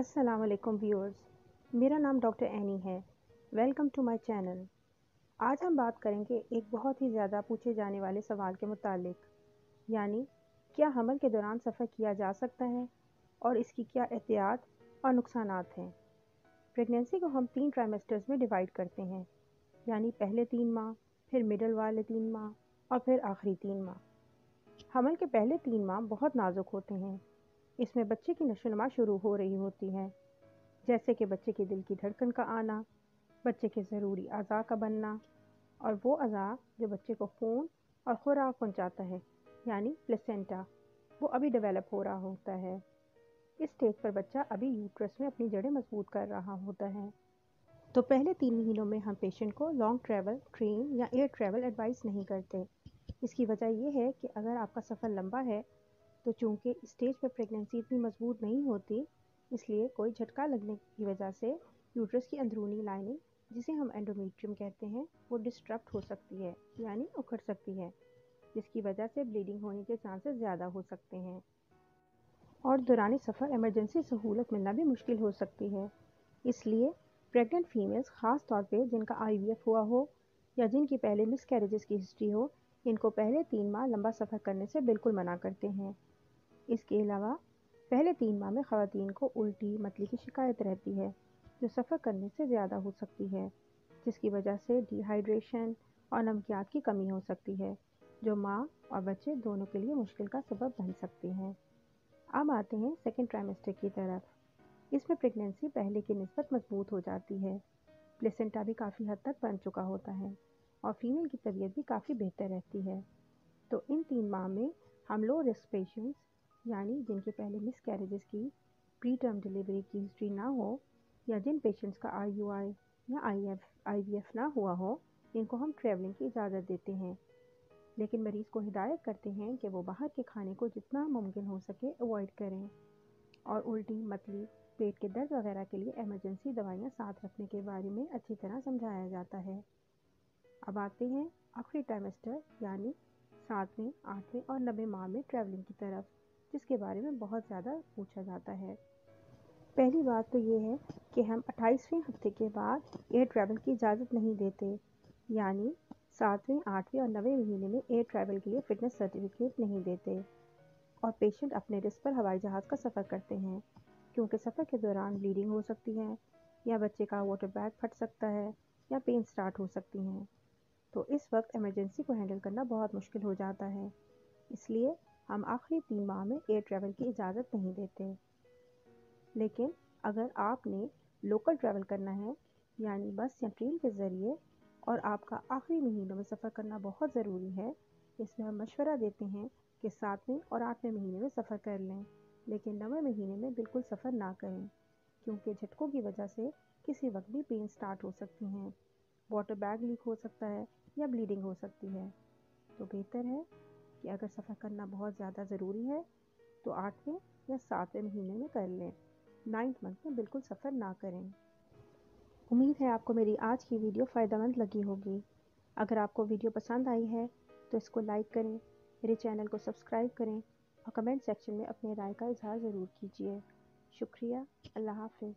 अस्सलाम वालेकुम व्यूअर्स मेरा नाम डॉक्टर एनी है. वेलकम टू माय चैनल आज हम बात करेंगे एक बहुत ही ज़्यादा पूछे जाने वाले सवाल के मुतालिक. यानी, क्या हमल के दौरान सफ़र किया जा सकता है और इसकी क्या एहतियात और नुकसान हैं? प्रेगनेंसी को हम तीन ट्राइमेस्टर्स में डिवाइड करते हैं. यानी, पहले तीन माह, फिर मिडल वाले तीन माह और फिर आखिरी तीन माह. हमल के पहले तीन माह बहुत नाजुक होते हैं. इसमें बच्चे की नशोनमा शुरू हो रही होती है। जैसे कि बच्चे के दिल की धड़कन का आना, बच्चे के ज़रूरी अज़ा का बनना, और वो अज़ा जो बच्चे को खून और खुराक पहुंचाता है, यानी प्लेसेंटा वो अभी डेवलप हो रहा होता है। इस स्टेज पर बच्चा अभी यूट्रस में अपनी जड़ें मज़बूत कर रहा होता है। तो पहले तीन महीनों में हम पेशेंट को लॉन्ग ट्रैवल ट्रेन या एयर ट्रैवल एडवाइस नहीं करते। इसकी वजह यह है कि अगर आपका सफ़र लंबा है तो चूँकि स्टेज पर प्रेगनेंसी इतनी मज़बूत नहीं होती, इसलिए कोई झटका लगने की वजह से यूट्रस की अंदरूनी लाइनिंग जिसे हम एंडोमेट्रियम कहते हैं, वो डिस्ट्रप्ट हो सकती है, यानी उखड़ सकती है, जिसकी वजह से ब्लीडिंग होने के चांसेस ज़्यादा हो सकते हैं। और दौरान सफ़र इमरजेंसी सहूलत मिलना भी मुश्किल हो सकती है। इसलिए प्रेग्नेंट फीमेल्स ख़ास तौर पे जिनका आईवीएफ हुआ हो, या जिनकी पहले मिस की हिस्ट्री हो इनको पहले तीन माह लंबा सफ़र करने से बिल्कुल मना करते हैं। इसके अलावा, पहले तीन माह में ख़वान को उल्टी मतली की शिकायत रहती है, जो सफ़र करने से ज़्यादा हो सकती है, जिसकी वजह से डिहाइड्रेशन और नमकियात की कमी हो सकती है, जो माँ और बच्चे दोनों के लिए मुश्किल का सबब बन सकती है। अब आते हैं सेकेंड ट्राइमेस्टर की तरफ़। इसमें प्रेगनेंसी पहले की नस्बत मज़बूत हो जाती है। प्लेसेंटा भी काफ़ी हद तक बन चुका होता है। और फीमेल की तबीयत भी काफ़ी बेहतर रहती है। तो इन तीन माह में हम लो रिस्क पेशेंट्स यानी जिनके पहले मिस कैरेजेस की प्री टर्म डिलीवरी की हिस्ट्री ना हो, या जिन पेशेंट्स का आई यू आई या I F I V F ना हुआ हो, इनको हम ट्रैवलिंग की इजाज़त देते हैं। लेकिन मरीज़ को हिदायत करते हैं कि वो बाहर के खाने को जितना मुमकिन हो सके अवॉइड करें और उल्टी मतली पेट के दर्द वगैरह के लिए एमरजेंसी दवाइयाँ साथ रखने के बारे में अच्छी तरह समझाया जाता है। अब आते हैं आखिरी टाइमेस्टर यानी सातवें, आठवें और नबे माह में ट्रैवलिंग की तरफ़, जिसके बारे में बहुत ज़्यादा पूछा जाता है। पहली बात तो ये है कि हम अट्ठाईसवें हफ़्ते के बाद एयर ट्रैवल की इजाज़त नहीं देते, यानी सातवें, आठवें और नवें महीने में एयर ट्रैवल के लिए फ़िटनेस सर्टिफिकेट नहीं देते, और पेशेंट अपने रिस्क पर हवाई जहाज़ का सफ़र करते हैं, क्योंकि सफ़र के दौरान ब्लीडिंग हो सकती है, या बच्चे का वाटर बैग फट सकता है, या पेन स्टार्ट हो सकती हैं। तो इस वक्त इमरजेंसी को हैंडल करना बहुत मुश्किल हो जाता है। इसलिए हम आखिरी तीन माह में एयर ट्रैवल की इजाज़त नहीं देते। लेकिन अगर आपने लोकल ट्रैवल करना है, यानी बस या ट्रेन के ज़रिए, और आपका आखिरी महीनों में सफ़र करना बहुत ज़रूरी है, इसमें हम मशवरा देते हैं कि सातवें और आठवें महीने में सफ़र कर लें, लेकिन नवे महीने में बिल्कुल सफ़र ना करें, क्योंकि झटकों की वजह से किसी वक्त भी पेन स्टार्ट हो सकती हैं। वाटर बैग लीक हो सकता है या ब्लीडिंग हो सकती है। तो बेहतर है कि अगर सफ़र करना बहुत ज़्यादा ज़रूरी है तो आठवें या सातवें महीने में कर लें। नाइन्थ मंथ में बिल्कुल सफ़र ना करें। उम्मीद है आपको मेरी आज की वीडियो फ़ायदेमंद लगी होगी। अगर आपको वीडियो पसंद आई है तो इसको लाइक करें, मेरे चैनल को सब्सक्राइब करें और कमेंट सेक्शन में अपने राय का इजहार ज़रूर कीजिए। शुक्रिया, अल्लाह हाफिज़।